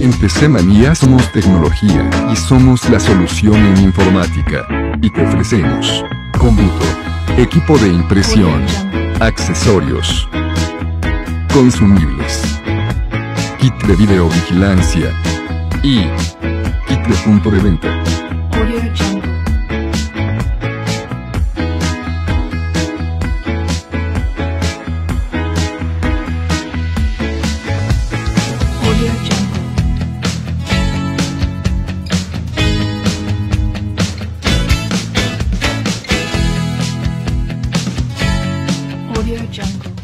En PC somos tecnología y somos la solución en informática. Y te ofrecemos cómputo, equipo de impresión, accesorios, consumibles, kit de videovigilancia y kit de punto de venta. Jungle.